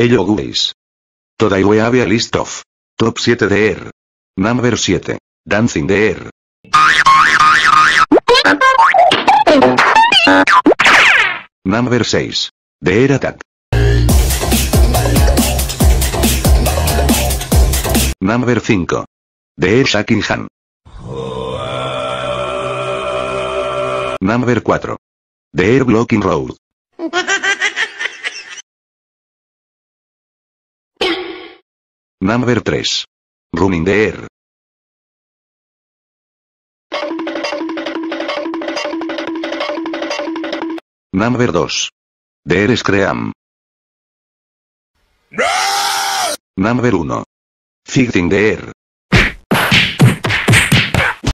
Ello Guys. Today we have a list of. Top 7 de Air. Number 7. Dancing de Air. Number 6. The Air Attack. Number 5. The Air Shaking Han. Number 4. The Air Blocking Road. Number 3. Running the Air. Number 2. The Air Scream. Number 1. Fixing the.